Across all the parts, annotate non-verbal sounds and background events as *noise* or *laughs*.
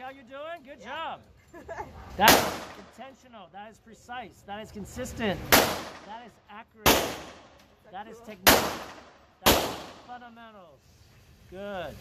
See how you're doing? Good job. *laughs* That is intentional. That is precise. That is consistent. That is accurate. That is technique. That is fundamentals. Good.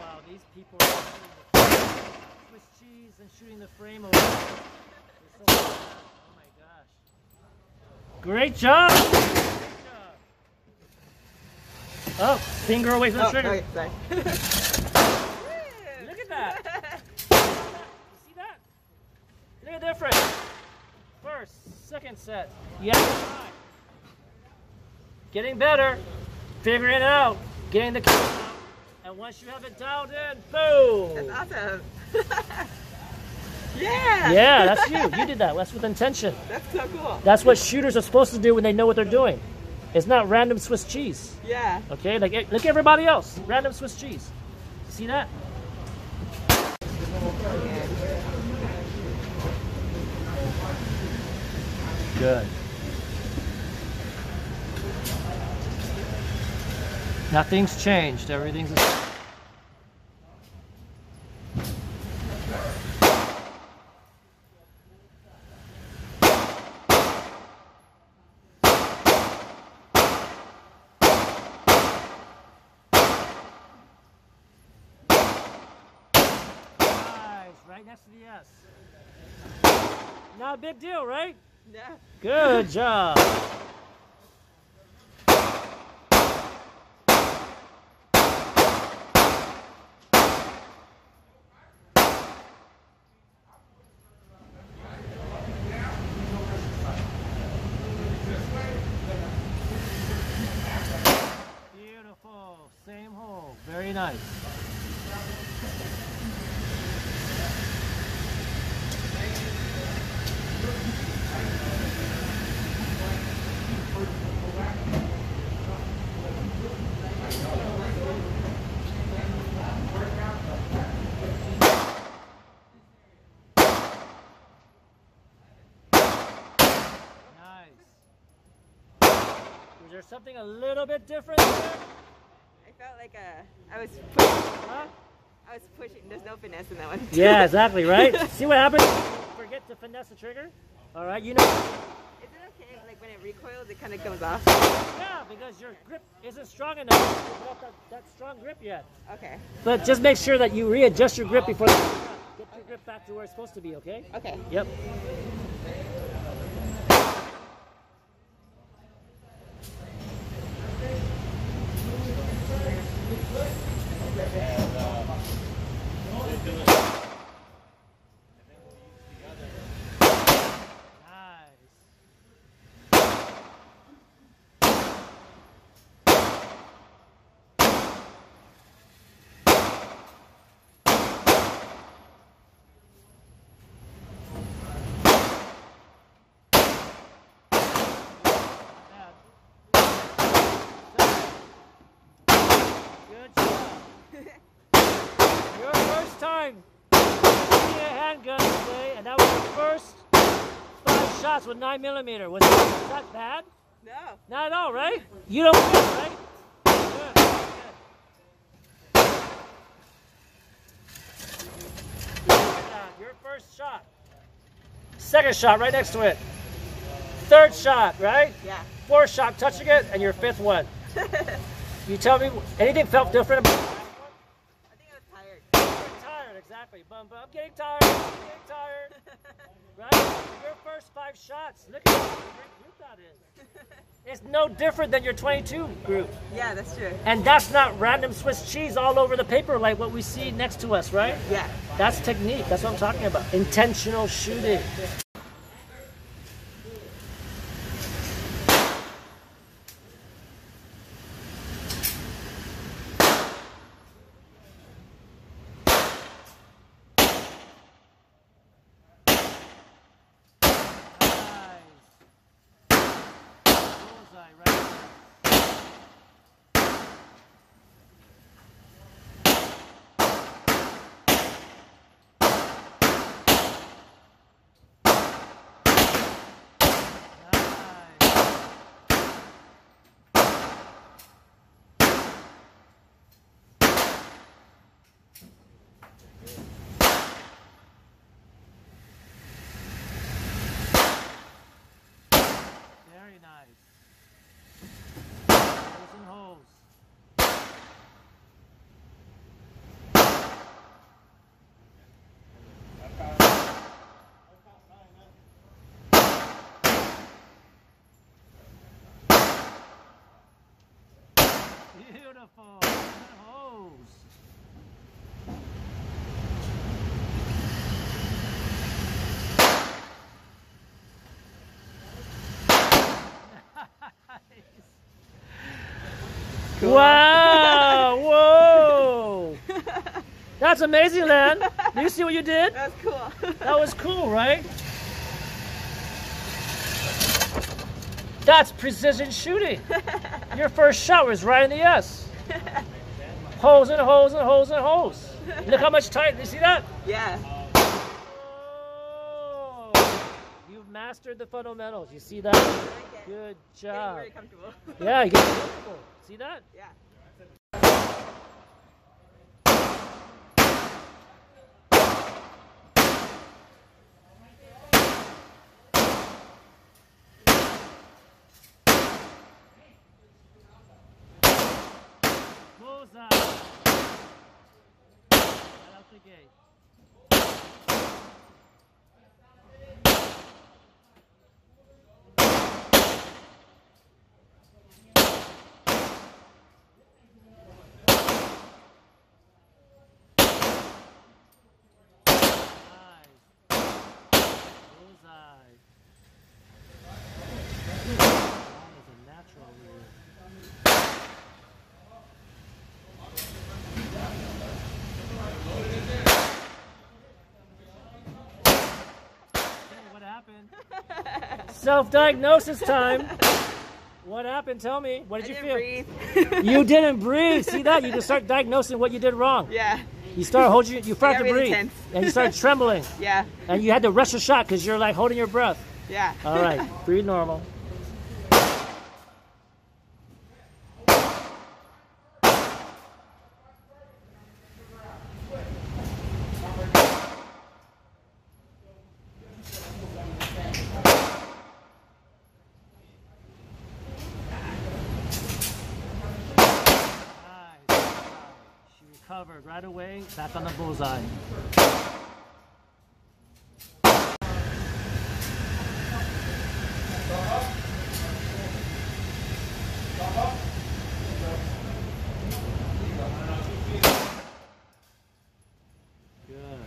Wow, these people are shooting the Swiss cheese and shooting the frame over. so oh my gosh. Great job! Great job. Oh, finger away from the Oh, trigger. okay, *laughs* sorry. Look at that. You see that? Look at the difference. First, second set. You have to try. Getting better. Figuring it out. Getting the. And once you have it dialed in, boom. That's awesome. *laughs* yeah. Yeah, that's *laughs* you. You did that. That's with intention. That's so cool. That's what shooters are supposed to do when they know what they're doing. It's not random Swiss cheese. Yeah. Okay? Like eh, look at everybody else. Random Swiss cheese. See that? Good. Nothing's changed. Everything's the same. Right next to the S. Not a big deal, right? Yeah. Good job. Beautiful. Same hole. Very nice. Was there something a little bit different there? I felt like a, I was pushing. Huh? I was pushing. There's no finesse in that one. Yeah, *laughs* exactly, right? *laughs* See what happens? Forget to finesse the trigger. All right, you know. Is it okay? Like when it recoils, it kind of comes off. Yeah, because your grip isn't strong enough. You put up that, that strong grip yet. Okay. But just make sure that you readjust your grip before the get your grip back to where it's supposed to be. Okay? Okay. Yep. Nice. Good job. Your first time shooting a handgun today, and that was your first five shots with nine millimeter. Was, was that bad? No. Not at all, right? You don't win, right? Good. Good. Look at that, Your first shot. Second shot right next to it. Third shot, right? Yeah. Fourth shot touching it, and your fifth one. *laughs* You tell me anything felt different about the last one? I think I was tired. Getting tired, exactly. Bum, bum. I'm getting tired. I'm getting tired. *laughs* Right? Your first five shots. Look at what a great group that is. It's no different than your 22 group. Yeah, that's true. And that's not random Swiss cheese all over the paper like what we see next to us, right? Yeah. That's technique. That's what I'm talking about. Intentional shooting. Nice. Bullseye, right? Beautiful. Hose. *laughs* Cool. Wow! Whoa! *laughs* That's amazing, Lan. Do you see what you did? That was cool. *laughs* That was cool, right? That's precision shooting. Your first shot was right in the S. *laughs* Holes and holes and holes and holes. Look how much tight. You see that? yeah. Oh, you've mastered the fundamentals. You see that? I like it. Good job. Yeah, you get comfortable. See that? Yeah. Bullseye. Right out the gate. Nice. Bullseye. That is a natural read. Hey, what happened? Self-diagnosis time. *laughs* What happened? Tell me. What I did you didn't feel? breathe. You *laughs* didn't breathe. See that? You just start diagnosing what you did wrong. yeah. You start holding. You start to really breathe, tense. and you start trembling, *laughs* Yeah. and you had to rush a shot because you're like holding your breath. Yeah. All right, breathe normal. Nice. She recovered right away, back on the bullseye. Good.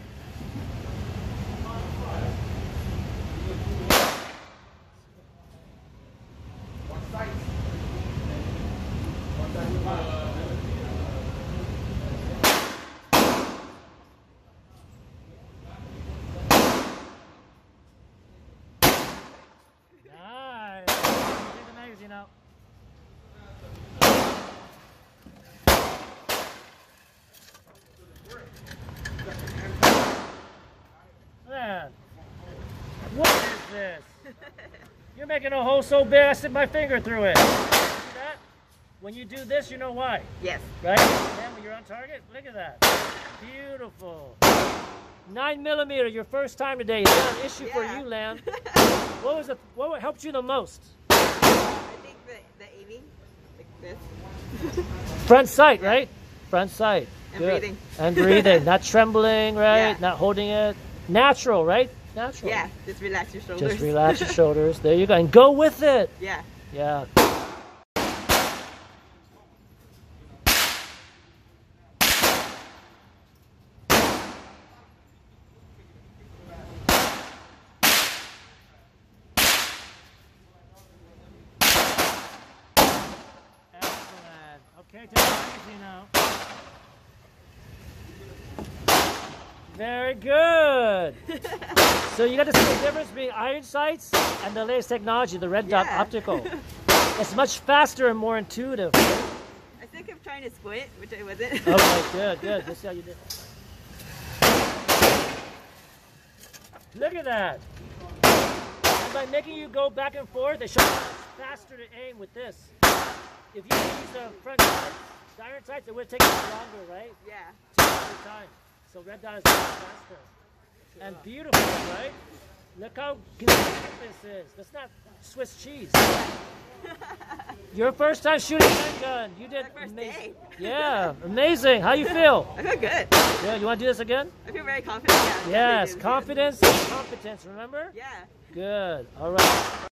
Nice. Take the magazine out. Man, what is this? *laughs* You're making a hole so big I slip my finger through it. See that? When you do this, you know why, Yes. right? And when you're on target, look at that. Beautiful. Nine millimeter, your first time today. Is that an issue for you, Lan? *laughs* What was the what helped you the most? I think the, the aiming, like this. *laughs* Front sight, right? Front sight. And Good. breathing. And breathing. *laughs* Not trembling, right? Yeah. Not holding it. Natural, right? Natural. Yeah. Just relax your shoulders. Just relax your *laughs* shoulders. There you go. And go with it. yeah. Yeah. Excellent. Okay, take it easy now. Very good. *laughs* So you got to see the difference between iron sights and the latest technology, the red dot Yeah. optical. *laughs* It's much faster and more intuitive. I think I'm trying to squint, which I wasn't. *laughs* Okay, good, good. Let's see how you did. It. Look at that. And by making you go back and forth, it shows faster to aim with this. If you use the front sights, the iron sights, it would take longer, right? yeah. Every time. So red dot is faster. And beautiful, right? Look how consistent this is. That's not Swiss cheese. *laughs* Your first time shooting handgun. You did amazing. Yeah, amazing. How you feel? *laughs* I feel good. Yeah, you want to do this again? I feel very confident. Yeah. Yes, confidence and competence, remember? Yeah. Good. All right.